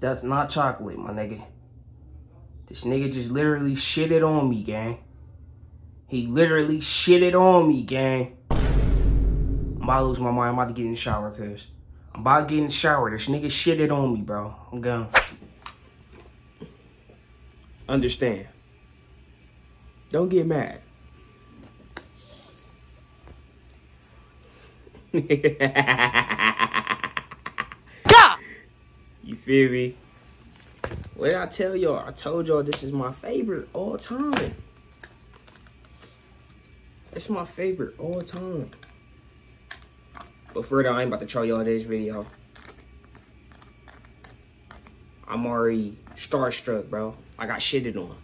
That's not chocolate, my nigga. This nigga just literally shitted on me, gang. He literally shitted on me, gang. I'm about to lose my mind. I'm about to get in the shower, cuz. I'm about to get in the shower. This nigga shitted on me, bro. I'm gone. Understand. Don't get mad. Feel me? What did I tell y'all? I told y'all this is my favorite all time. It's my favorite all time. But real, I ain't about to show y'all this video. I'm already starstruck, bro. I got shitted on.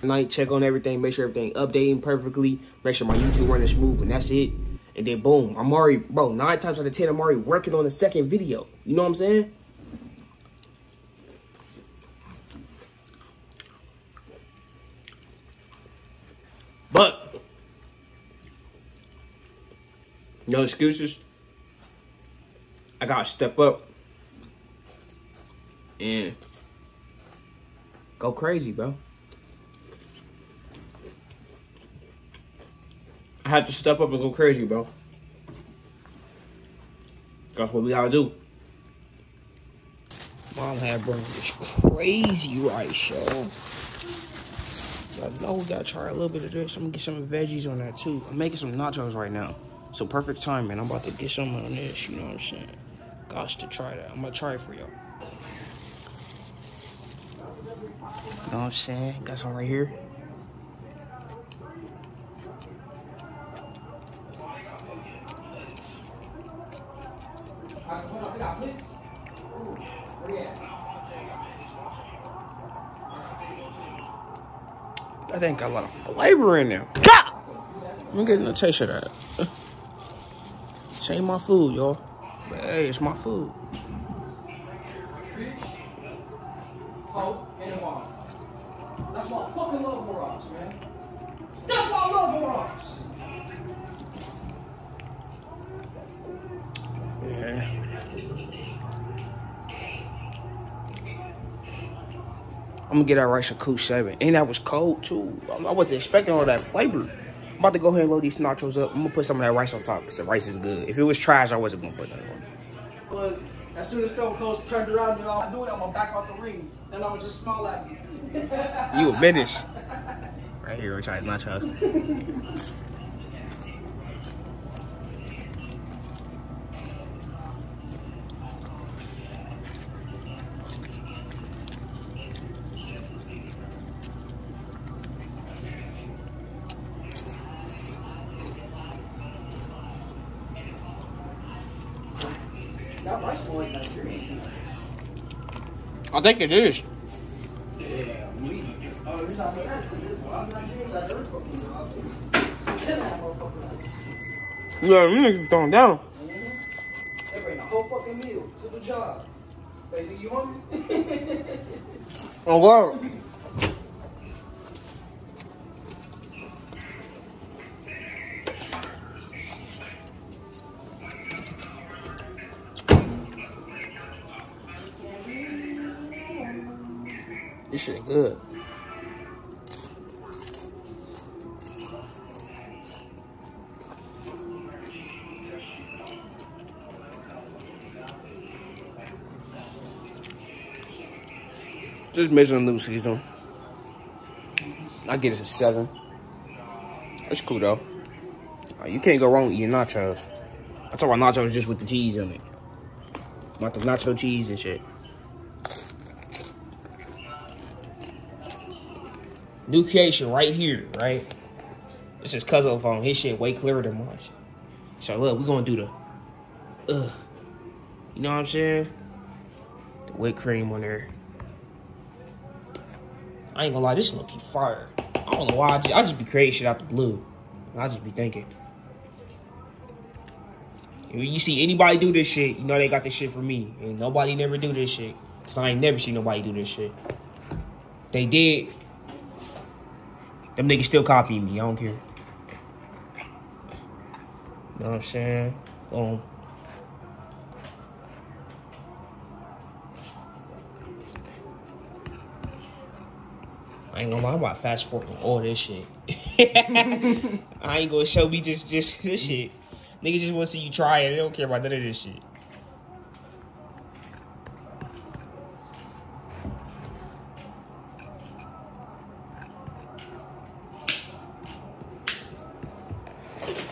Tonight, check on everything, make sure everything updating perfectly, make sure my YouTube running smooth, and that's it. And then boom, I'm already, bro, nine times out of ten, I'm already working on the second video. You know what I'm saying? But no excuses. I gotta step up and go crazy, bro. I had to step up and go crazy, bro. That's what we gotta do. Mom had bro this crazy rice, yo. I know we gotta try a little bit of this. I'm gonna get some veggies on that too. I'm making some nachos right now. So perfect time, man. I'm about to get some on this, you know what I'm saying? Gosh to try that. I'm gonna try it for y'all. You know what I'm saying? Got some right here. That thing got a lot of flavor in there. God! I'm getting a taste of that. This ain't my food, y'all. But hey, it's my food. Bitch, hoe, and mom. That's why I fucking love Horrocks, man. That's why I love Horrocks. Yeah. I'm gonna get that rice a cool seven. And that was cold too. I wasn't expecting all that flavor. I'm about to go ahead and load these nachos up. I'm gonna put some of that rice on top because the rice is good. If it was trash, I wasn't gonna put that on. Was as soon as Stone Cold turned around, you know, I do it, I'm gonna back out the ring. And I'm gonna just smile at you. You a menace. Right here, we try nachos. That rice boy is Nigerian. I think it is. Yeah, we. Oh, he's not Nigerian. A lot of Nigerians that are fucking dog too. Skin that motherfucker nice. Yeah, you niggas going down. They bring a whole fucking meal to the job. Baby, you hungry? Oh, wow. This shit good. Just measuring loose season. I get it a seven. That's cool though. Uh, you can't go wrong eating nachos. I talk about nachos just with the cheese in it. About the nacho cheese and shit. New creation right here, right? This is Cuzzo phone. His shit way clearer than mine. So look, we're gonna do the, uh, you know what I'm saying? The whipped cream on there. I ain't gonna lie, this look fire. I don't know why. I just, I just be creating shit out the blue. I just be thinking. When you see anybody do this shit, you know they got this shit from me. And nobody never do this shit. Cause I ain't never seen nobody do this shit. They did. Them niggas still copy me. I don't care. You know what I'm saying? I ain't gonna lie, about fast forward all this shit. I ain't gonna show me just just this shit. Niggas just want to see you try it. They don't care about none of this shit.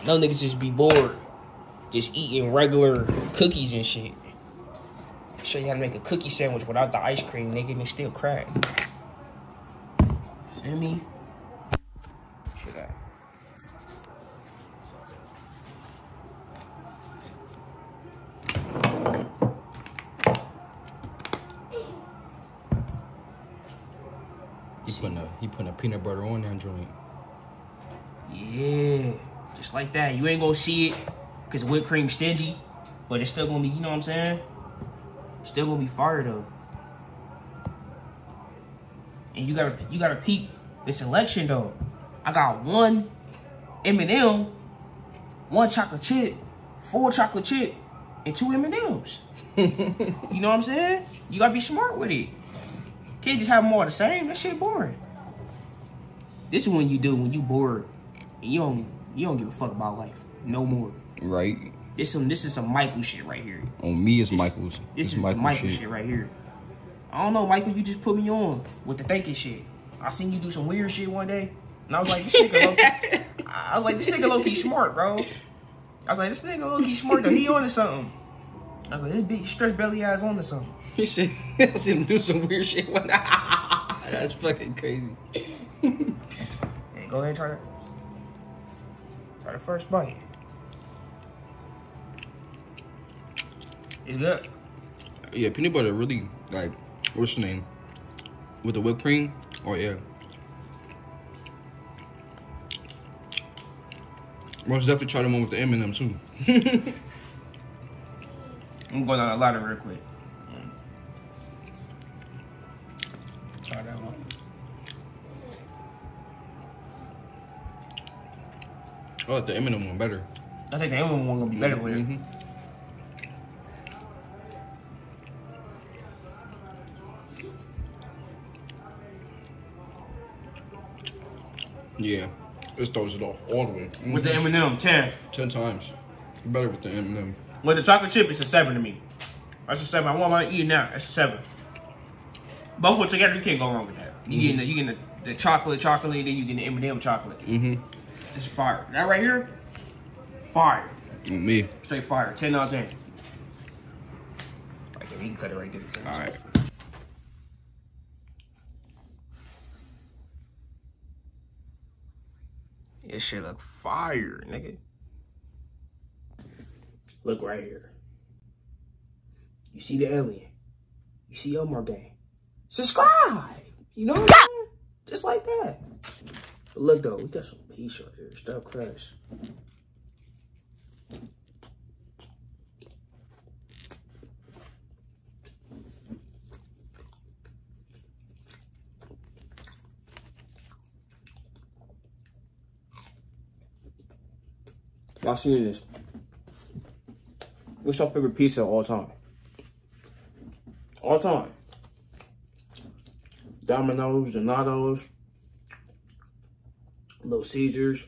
No niggas just be bored. Just eating regular cookies and shit. Show you how to make a cookie sandwich without the ice cream, nigga, and it's still crack. Feel me? Should I? He putting a he putting a peanut butter on that joint. Yeah, just like that. You ain't gonna see it because whipped cream stingy, but it's still gonna be, you know what I'm saying? Still gonna be fire though. And you gotta you gotta peep the selection though. I got one M&M, one chocolate chip, four chocolate chip, and two M&Ms. you know what I'm saying? You gotta be smart with it. Can't just have them all the same. That shit boring. This is when you do when you bored and you don't you don't give a fuck about life no more. Right. This some this is some Michael shit right here. On me it's This- Michael's. This is some Michael shit. right here. I don't know, Michael. You just put me on with the thinking shit. I seen you do some weird shit one day, and I was like, this nigga low key. I was like, this nigga low key smart, bro. I was like, this nigga low key smart though. He on to something. I was like, this big stretch belly ass on to something. He said I seen him do some weird shit one day. That's fucking crazy. Hey, go ahead and try that. The first bite. It's good. Yeah, peanut butter really like what's the name? With the whipped cream or yeah. Most definitely try the one with the M&M too. I'm going on a ladder real quick. I like the M&M one better. I think the other one gonna be better with it. Yeah, it throws it off all the way. With the Mhm. M&M, 10. ten times. Better with the M&M. With the chocolate chip, it's a 7 to me. That's a 7. I want my eating now. That's a 7. Both put together, you can't go wrong with that. You getting the, you getting the, the chocolate, chocolate, and then you getting the M&M chocolate. Mm-hmm. It's fire. That right here, fire. On me. Straight fire. 10 out of 10. Right there, you can cut it right there. All right. This shit look fire, nigga. Look right here. You see the alien. You see Omar Gang. Subscribe! You know what I'm saying? Just like that. Look though, we got some peace right here. Stuff crush. Y'all seen this? What's your favorite pizza of all time? All time. Domino's, Donato's, Little Caesars,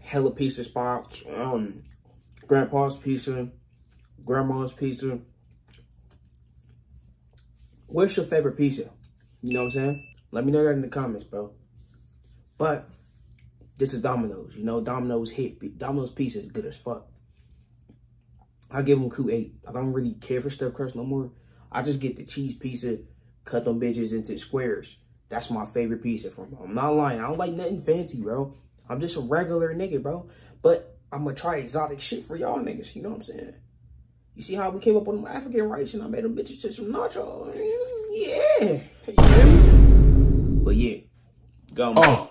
Hella Pizza Spots, um, Grandpa's Pizza, Grandma's Pizza. What's your favorite pizza? You know what I'm saying? Let me know that in the comments, bro. But this is Domino's. You know, Domino's hit. Domino's pizza is good as fuck. I give them coup eight. I don't really care for stuffed crust no more. I just get the cheese pizza, cut them bitches into squares. That's my favorite pizza from them. I'm not lying. I don't like nothing fancy, bro. I'm just a regular nigga, bro. But I'm gonna try exotic shit for y'all niggas. You know what I'm saying? You see how we came up with them African rice and I made them bitches to some nacho? Yeah. Me? But yeah. Go. Oh.